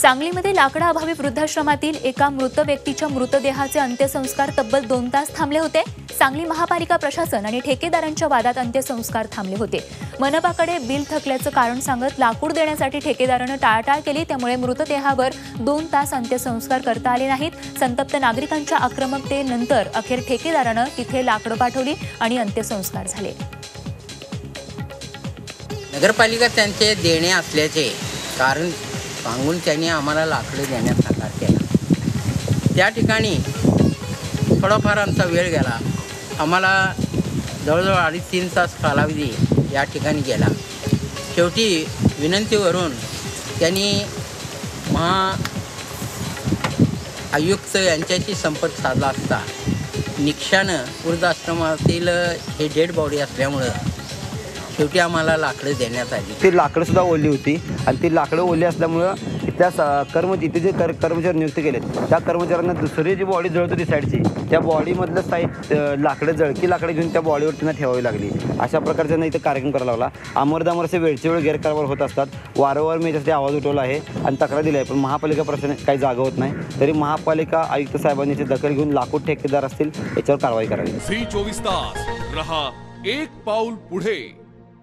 सांगलीमध्ये लाकडाअभावी वृद्धाश्रमातील एका मृत व्यक्तीच्या मृतदेहाचे अंत्यसंस्कार तब्बल दोन तास थांबले होते. सांगली महापालिका प्रशासन आणि ठेकेदारांच्या वादात अंत्यसंस्कार थांबले होते. मनपाकडे बिल थकल्याचं कारण सांगत लाकूड देण्यासाठी ठेकेदारानं टाळाटाळ केली त्यामुळे मृतदेहावर दोन तास अंत्यसंस्कार करता आले नाहीत. संतप्त नागरिकांच्या आक्रमकतेनंतर अखेर ठेकेदारानं तिथे लाकडं पाठवली आणि अंत्यसंस्कार झाले. नगरपालिका त्यांचे देणे असल्याचे कारण सांगून त्यांनी आम्हाला लाकडं देण्यास नकार केला. त्या ठिकाणी थोडाफार आमचा वेळ गेला. आम्हाला जवळजवळ अडीच तीन तास कालावधी या ठिकाणी गेला. शेवटी विनंतीवरून त्यांनी महा आयुक्त यांच्याशी संपर्क साधला असता. निक्षानं वृद्धाश्रमातील हे डेड बॉडी असल्यामुळं शेवटी आम्हाला लाकडं देण्यात आली. ती लाकडं सुद्धा ओली होती. आणि ती लाकडं ओली असल्यामुळं त्या स- कर्म तिथे जे कर कर्मचारी नियुक्त केलेत त्या कर्मचाऱ्यांना दुसरी जी बॉडी जळत होती साईडची त्या बॉडीमधलं साईड लाकडं जळकी लाकडं घेऊन त्या बॉडीवर त्यांना ठेवावी लागली. अशा प्रकारचा त्यांना इथं कार्यक्रम करावा लागला अमरदामर असे वेळच्या वेळ गैरकारभार होत असतात. वारंवार मी त्यासाठी आवाज उठवला आहे आणि तक्रार दिली आहे. पण महापालिका प्रशासन काही जागा होत नाही. तरी महापालिका आयुक्त साहेबांनी याची दखल घेऊन लाकूड ठेकेदार असतील याच्यावर कारवाई करावी. झी चोवीस तास. रहा एक पाऊल पुढे.